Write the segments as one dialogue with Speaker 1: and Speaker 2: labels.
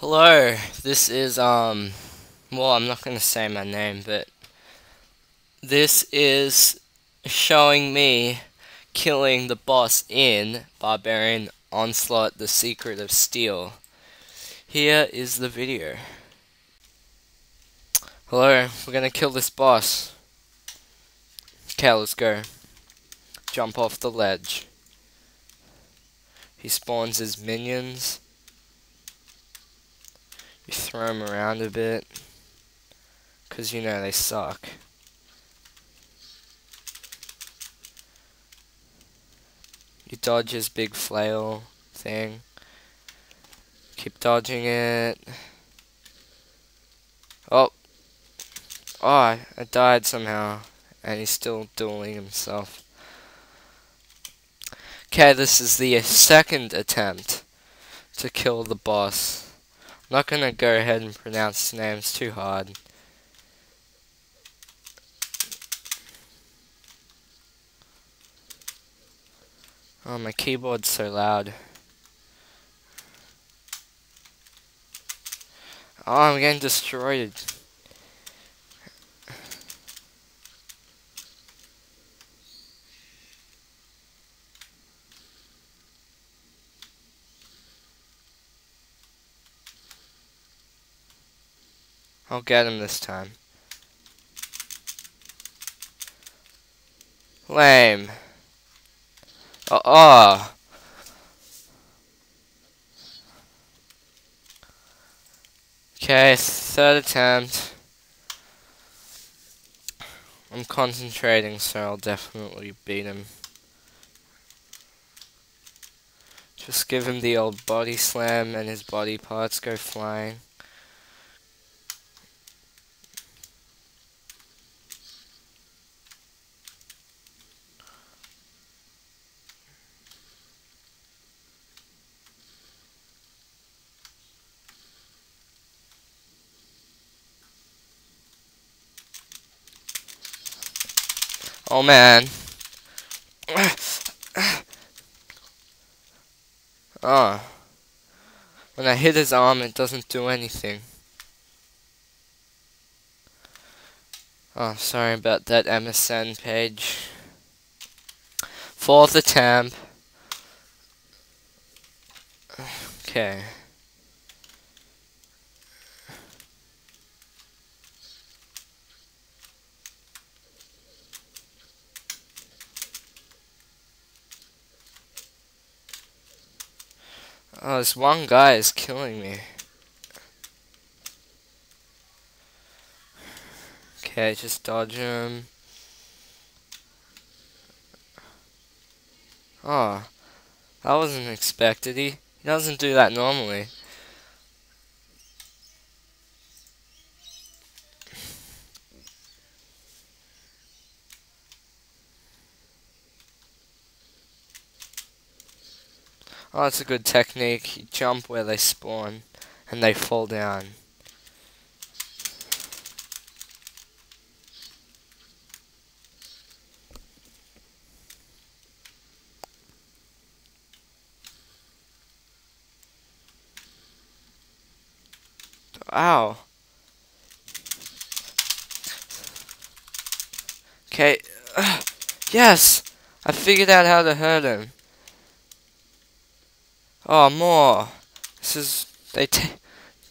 Speaker 1: Hello, this is, um, well, I'm not going to say my name, but this is showing me killing the boss in Barbarian Onslaught The Secret of Steel. Here is the video. Hello, we're going to kill this boss. Okay, let's go. Jump off the ledge. He spawns his minions. You throw them around a bit. Because you know they suck. You dodge his big flail thing. Keep dodging it. Oh. Oh, I, I died somehow. And he's still dueling himself. Okay, this is the second attempt to kill the boss. Not gonna go ahead and pronounce names too hard. Oh, my keyboard's so loud. Oh, I'm getting destroyed. I'll get him this time. Lame. Oh, oh. Okay, third attempt. I'm concentrating, so I'll definitely beat him. Just give him the old body slam and his body parts go flying. Oh man. Oh. When I hit his arm, it doesn't do anything. Oh, sorry about that MSN page. Fourth attempt. Okay. Oh, this one guy is killing me. Okay, just dodge him. Oh, that wasn't expected. He, he doesn't do that normally. Oh, that's a good technique. You jump where they spawn, and they fall down. Ow. Okay. Yes! I figured out how to hurt him. Oh, more. This is... They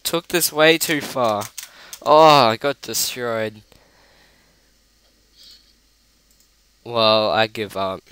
Speaker 1: took this way too far. Oh, I got destroyed. Well, I give up.